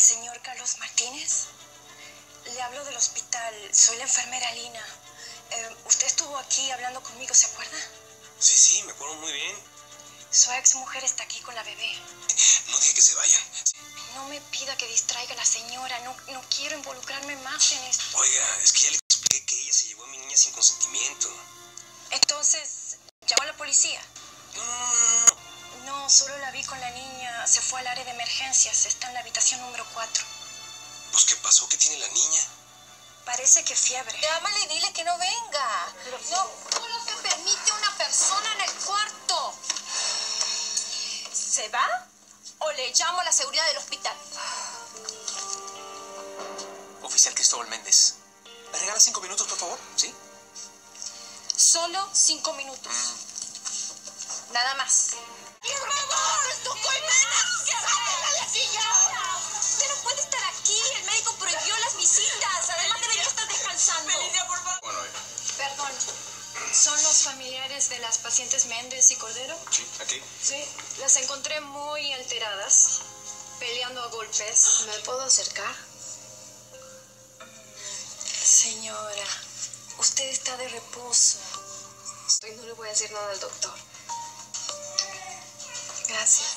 el señor Carlos Martínez? Le hablo del hospital. Soy la enfermera Lina. Eh, usted estuvo aquí hablando conmigo, ¿se acuerda? Sí, sí, me acuerdo muy bien. Su ex mujer está aquí con la bebé. No dije que se vayan. No me pida que distraiga a la señora. No, no quiero involucrarme más en esto. Oiga, es que ya le expliqué que ella se llevó a mi niña sin consentimiento. Entonces, ¿llamó a la policía? No, solo la vi con la niña. Se fue al área de emergencias. Está en la habitación número 4. Pues, ¿qué pasó? ¿Qué tiene la niña? Parece que fiebre. Llámale y dile que no venga. No, solo se permite una persona en el cuarto. ¿Se va o le llamo a la seguridad del hospital? Oficial Cristóbal Méndez. ¿Me regala cinco minutos, por favor? ¿Sí? Solo cinco minutos. Nada más. ¿Son los familiares de las pacientes Méndez y Cordero? sí, aquí. Sí. Las encontré muy alteradas, peleando a golpes. ¿Me puedo acercar? Señora, usted está de reposo. Estoy, no le voy a decir nada al doctor. Gracias.